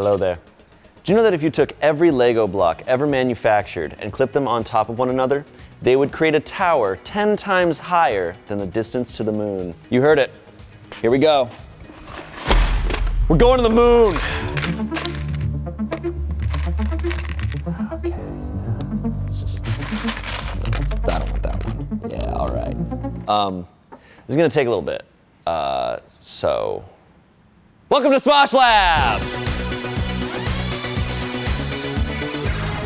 Hello there. Do you know that if you took every Lego block ever manufactured and clipped them on top of one another, they would create a tower 10 times higher than the distance to the moon? You heard it. Here we go. We're going to the moon. I don't want that one. Yeah, all right. Um, this is gonna take a little bit. Uh, so, welcome to Smosh Lab!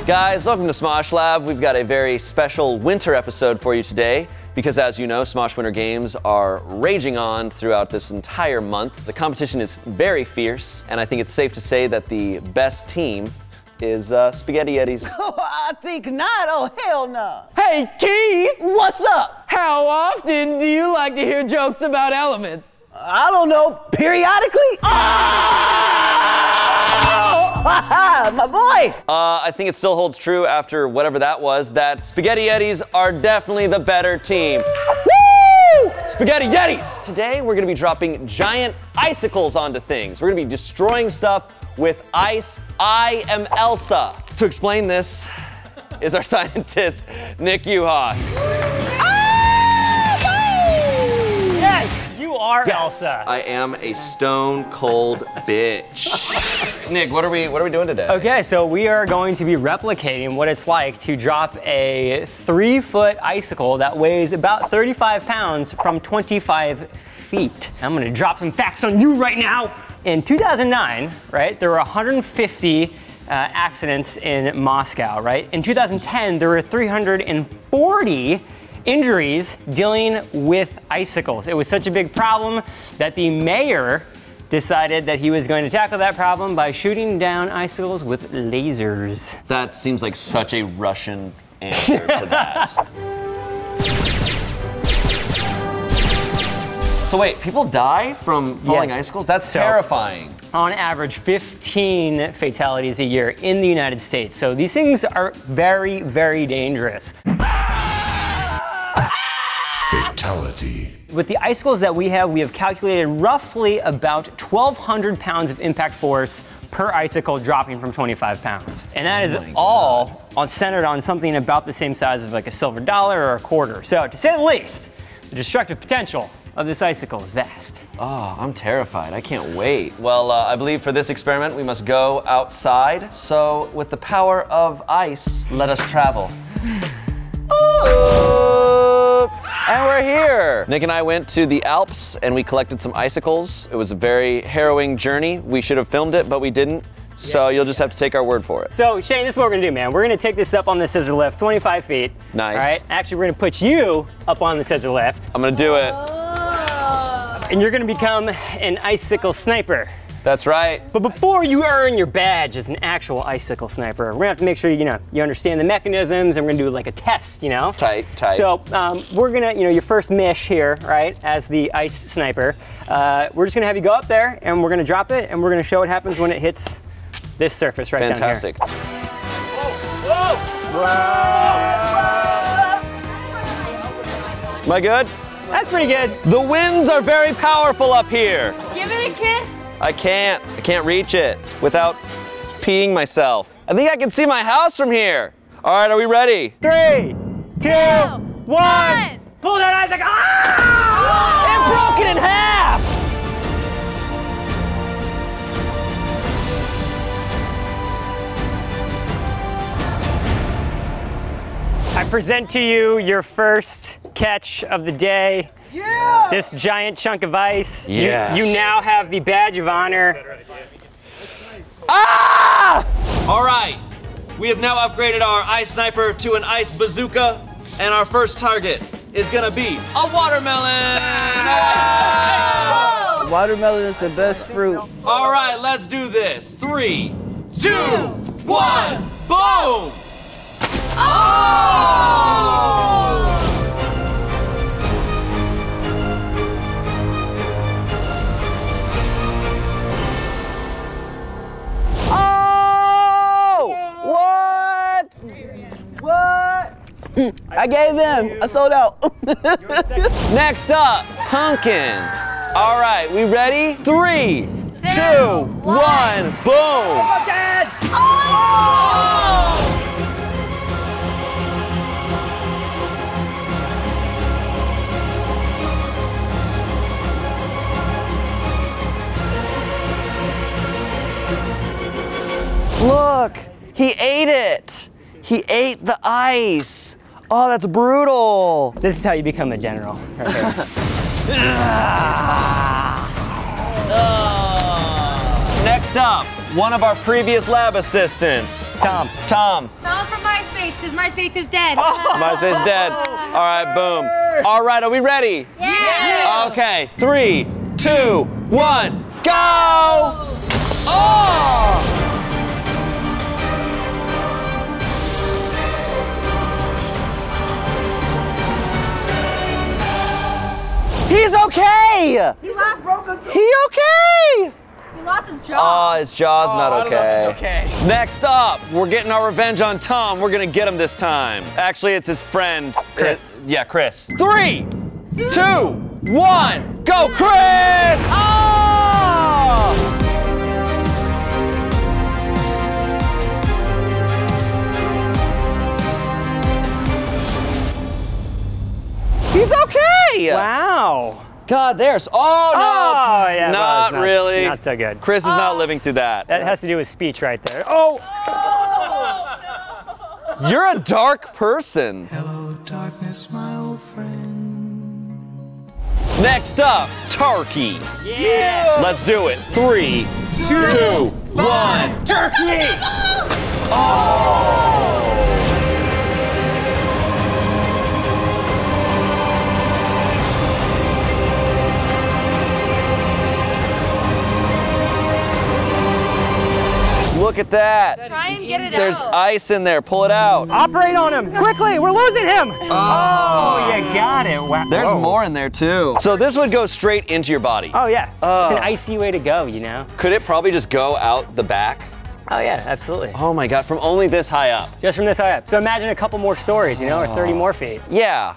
Guys, welcome to Smosh Lab. We've got a very special winter episode for you today because as you know, Smosh Winter Games are raging on throughout this entire month. The competition is very fierce, and I think it's safe to say that the best team is uh, Spaghetti Yetis. I think not. Oh, hell no. Hey, Keith! What's up? How often do you like to hear jokes about elements? I don't know. Periodically? Ah! My boy! Uh, I think it still holds true after whatever that was, that Spaghetti Yetis are definitely the better team. Woo! Spaghetti Yetis! Today we're gonna be dropping giant icicles onto things. We're gonna be destroying stuff with ice. I am Elsa. To explain this is our scientist, Nick Uhas. Yes, you are Elsa. I am a stone cold bitch. Nick, what are we what are we doing today? Okay, so we are going to be replicating what it's like to drop a three foot icicle that weighs about 35 pounds from 25 feet. I'm gonna drop some facts on you right now. In 2009, right, there were 150 uh, accidents in Moscow, right? In 2010, there were 340 injuries dealing with icicles. It was such a big problem that the mayor decided that he was going to tackle that problem by shooting down icicles with lasers. That seems like such a Russian answer to that. So wait, people die from falling Yes. icicles? That's So- terrifying. On average, 15 fatalities a year in the United States. So these things are very, very dangerous. Fatality. With the icicles that we have, we have calculated roughly about 1,200 pounds of impact force per icicle dropping from 25 pounds. And that is Oh my all on, centered on something about the same size of like a silver dollar or a quarter. So to say the least, the destructive potential of this icicle is vast. Oh, I'm terrified. I can't wait. Well, uh, I believe for this experiment we must go outside. So, with the power of ice, let us travel. And we're here. Nick and I went to the Alps and we collected some icicles. It was a very harrowing journey. We should have filmed it, but we didn't. So you'll just have to take our word for it. So Shayne, this is what we're gonna do, man. We're gonna take this up on the scissor lift, 25 feet. Nice. All right. Actually, we're gonna put you up on the scissor lift, I'm gonna do it. and you're gonna become an icicle sniper. That's right. But before you earn your badge as an actual icicle sniper, we're gonna have to make sure you know you understand the mechanisms, and we're gonna do like a test, you know. Tight, tight. So um, we're gonna, you know, your first mish here, right, as the ice sniper. Uh, we're just gonna have you go up there, and we're gonna drop it, and we're gonna show what happens when it hits this surface right down here. Fantastic. Am I good? That's pretty good. The winds are very powerful up here. I can't. I can't reach it without peeing myself. I think I can see my house from here. All right, are we ready? Three, two, one. One. Pull that Isaac. Ah! It broke it in half. I present to you your first catch of the day. Yeah! This giant chunk of ice. You- Yes. You, now have the badge of honor. Ah! All right. We have now upgraded our ice sniper to an ice bazooka, and our first target is gonna be a watermelon. Watermelon is the best fruit. All right, let's do this. Three, two, one, boom! Oh! oh! What? What? Hmm. I gave them. I sold out. Next up, pumpkin. All right, we ready? Three, two, one, boom. Look, he ate it. He ate the ice. Oh, that's brutal. This is how you become a general. Right here. Next up, one of our previous lab assistants, Tom. Tom. Not from MySpace, because MySpace is dead. MySpace is dead. All right, boom. All right, are we ready? Yeah. Okay, three, two, one, go! Oh! oh. He's okay! He lost, He okay! he lost his jaw. Oh, his jaw's not I don't know okay. if it's okay. Next up, we're getting our revenge on Tom. We're gonna get him this time. Actually, it's his friend. Chris. Uh, yeah, Chris. Three, two, one, go, Chris! Oh! He's okay. Wow. God, there's. Oh no. Oh, yeah. Not it's not really. Not so good. Chris is not oh. living through that. That has to do with speech right there. Oh! You're a dark person. Hello, darkness, my old friend. Next up, Turkey. Yeah! Let's do it. Three, two, one. Turkey! Oh. Look at that. Try and get it There's out. ice in there. Pull it out. Operate on him! Quickly! We're losing him! Oh. oh, you got it. Wow. There's Whoa. more in there too. So this would go straight into your body. Oh, yeah. Oh. It's an icy way to go, you know? Could it probably just go out the back? Oh, yeah, absolutely. Oh my God, from only this high up. Just from this high up. So imagine a couple more stories, you know, or 30 more feet. Yeah.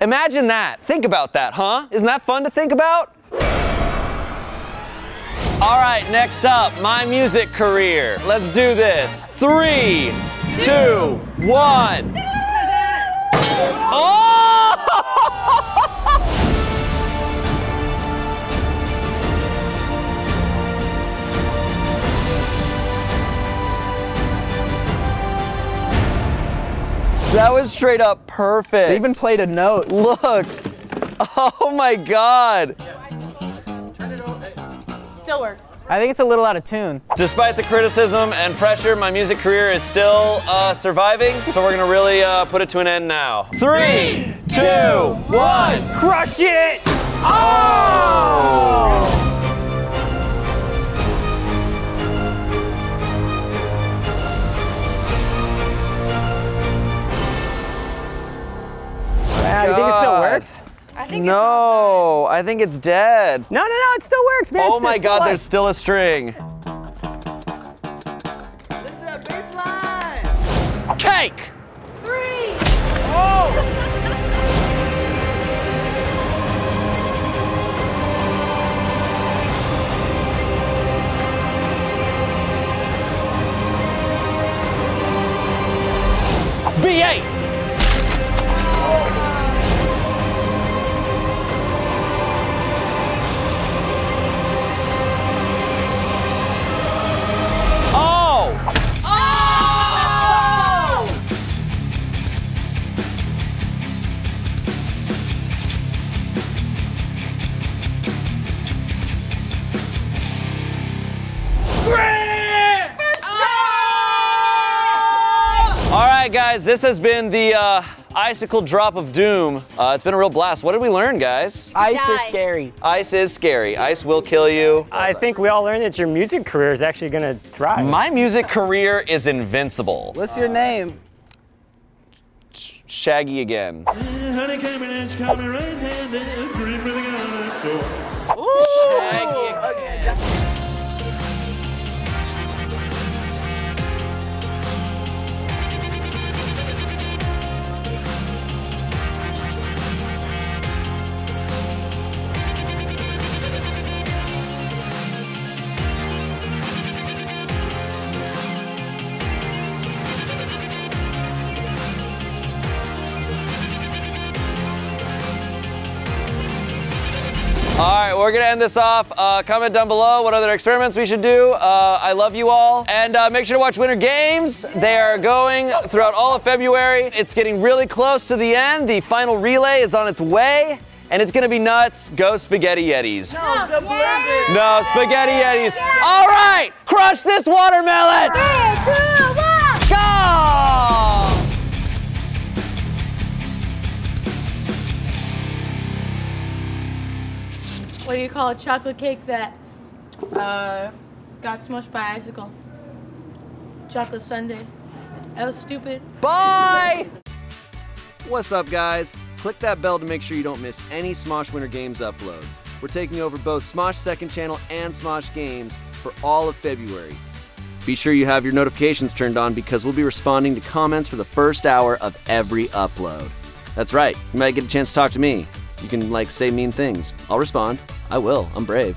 Imagine that. Think about that, huh? Isn't that fun to think about? All right, next up, my music career. Let's do this. Three, two, one. Oh! That was straight up perfect. They even played a note. Look. Oh my God. Still works. I think it's a little out of tune. Despite the criticism and pressure, my music career is still uh, surviving, so we're gonna really uh, put it to an end now. Three, two, one. Crush it! Oh! Wow, you think it still works? I think No, I think it's dead. No, no, no, it still works, man. Oh It's my God, alive. there's still a string. Cake! Guys, this has been the uh, icicle drop of doom. Uh, it's been a real blast. What did we learn, guys? Ice is scary. Ice is scary. Ice will kill you. I think we all learned that your music career is actually gonna thrive. My music career is invincible. What's your name? Shaggy again. Honey came in we're gonna end this off. Uh, comment down below what other experiments we should do. Uh, I love you all. And uh, make sure to watch Winter Games. They are going throughout all of February. It's getting really close to the end. The final relay is on its way, and it's gonna be nuts. Go Spaghetti Yetis. No, the blizzard. No, Spaghetti Yetis. All right, crush this watermelon. Three, two, one. Call a chocolate cake that uh, got smushed by icicle? Chocolate sundae. That was stupid. Bye! What's up, guys? Click that bell to make sure you don't miss any Smosh Winter Games uploads. We're taking over both Smosh Second Channel and Smosh Games for all of February. Be sure you have your notifications turned on because we'll be responding to comments for the first hour of every upload. That's right, you might get a chance to talk to me. You can, like, say mean things. I'll respond. I will. I'm brave.